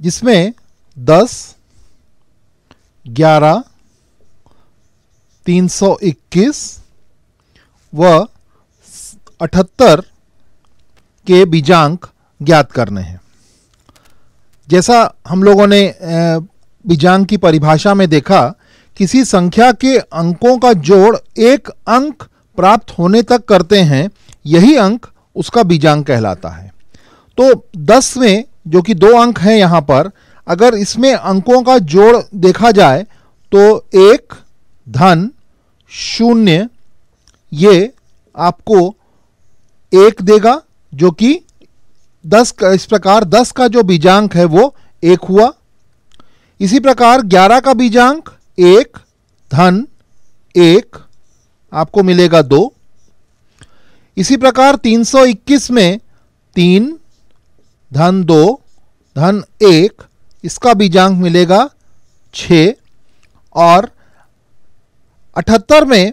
जिसमें दस, ग्यारह, तीन सौ इक्कीस व अठहत्तर के बीजांक ज्ञात करने हैं। जैसा हम लोगों ने बीजांक की परिभाषा में देखा, किसी संख्या के अंकों का जोड़ एक अंक प्राप्त होने तक करते हैं, यही अंक उसका बीजांक कहलाता है। तो 10 में जो कि दो अंक हैं यहाँ पर, अगर इसमें अंकों का जोड़ देखा जाए तो एक धन शून्य, ये आपको एक देगा, जो कि दस का, इस प्रकार दस का जो बीजांक है वो एक हुआ। इसी प्रकार ग्यारह का बीजांक, एक, धन, एक, आपको मिलेगा दो। इसी प्रकार 321 में तीन धन दो, धन एक, इसका बीजांक मिलेगा छ और अठहत्तर में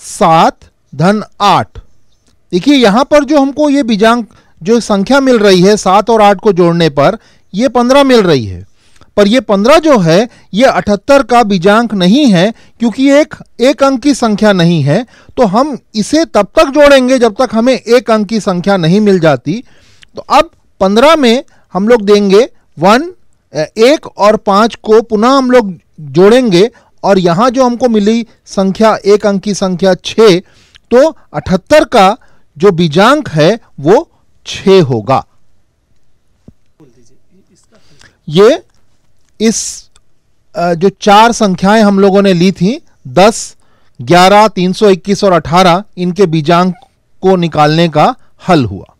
सात, धन आठ। देखिए, यहाँ पर जो हमको ये बीजांक, जो संख्या मिल रही है, सात और आठ को जोड़ने पर यह पंद्रह मिल रही है। पर यह पंद्रह जो है यह अठहत्तर का बीजांक नहीं है, क्योंकि एक एक अंक की संख्या नहीं है। तो हम इसे तब तक जोड़ेंगे जब तक हमें एक अंक की संख्या नहीं मिल जाती। तो अब पंद्रह में हम लोग देंगे वन एक और पाँच को पुनः हम लोग जोड़ेंगे और यहाँ जो हमको मिली संख्या, एक अंक की संख्या छ तो अठहत्तर का जो बीजांक है वो छ होगा। ये इस जो चार संख्याएँ हम लोगों ने ली थी, दस, ग्यारह, तीन सौ इक्कीस और अठारह, इनके बीजांक को निकालने का हल हुआ।